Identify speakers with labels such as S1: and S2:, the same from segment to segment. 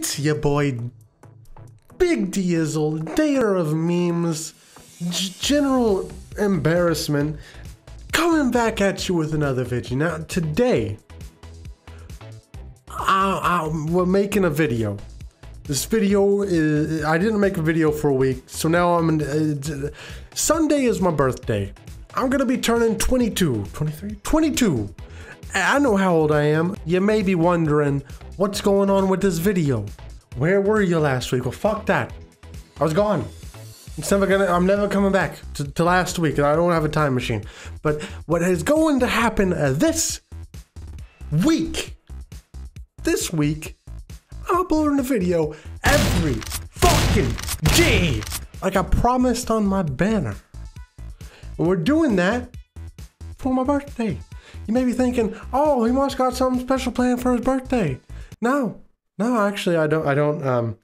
S1: It's your boy, Big Diesel, dater of memes, g- general embarrassment, coming back at you with another video. Now, today, I, I, we're making a video. This video is, I didn't make a video for a week, so now I'm, uh, Sunday is my birthday. I'm gonna be turning 22, 23, 22. I know how old I am. You may be wondering what's going on with this video. Where were you last week? Well, fuck that. I was gone. It's never gonna. I'm never coming back to, to last week, and I don't have a time machine. But what is going to happen uh, this week? This week, I'm uploading a video every fucking day, like I promised on my banner. And we're doing that for my birthday. You may be thinking, "Oh, he must got something special planned for his birthday." No, no, actually, I don't. I don't. Um,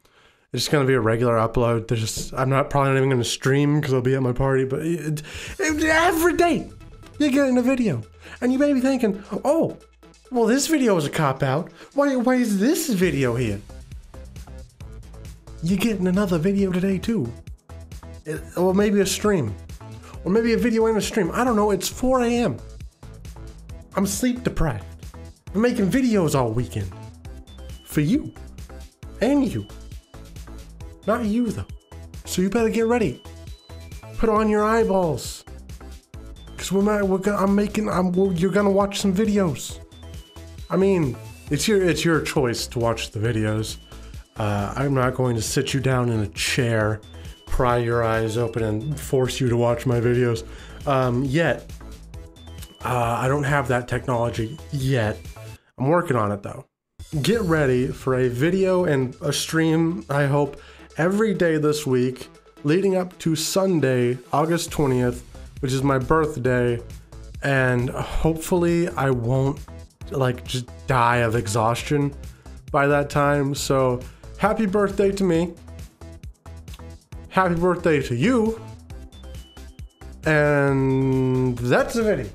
S1: it's just gonna be a regular upload. There's just I'm not probably not even gonna stream because I'll be at my party. But it, it, every day you're getting a video, and you may be thinking, "Oh, well, this video is a cop out. Why? Why is this video here?" You're getting another video today too. It, or maybe a stream, or maybe a video and a stream. I don't know. It's 4 a.m. I'm sleep deprived. I'm making videos all weekend. For you. And you. Not you, though. So you better get ready. Put on your eyeballs. Because we're, we're gonna, I'm making, I'm, you're gonna watch some videos. I mean, it's your, it's your choice to watch the videos. Uh, I'm not going to sit you down in a chair, pry your eyes open, and force you to watch my videos. Um, yet, uh, I don't have that technology yet. I'm working on it though. Get ready for a video and a stream, I hope, every day this week, leading up to Sunday, August 20th, which is my birthday. And hopefully, I won't like just die of exhaustion by that time. So, happy birthday to me. Happy birthday to you. And that's the video.